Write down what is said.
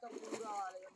都不知道啊这个